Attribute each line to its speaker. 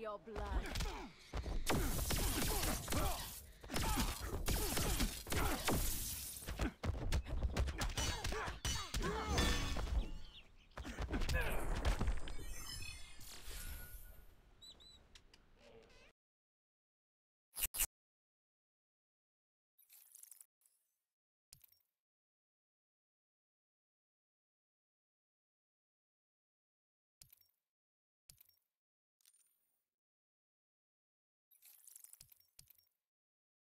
Speaker 1: your blood.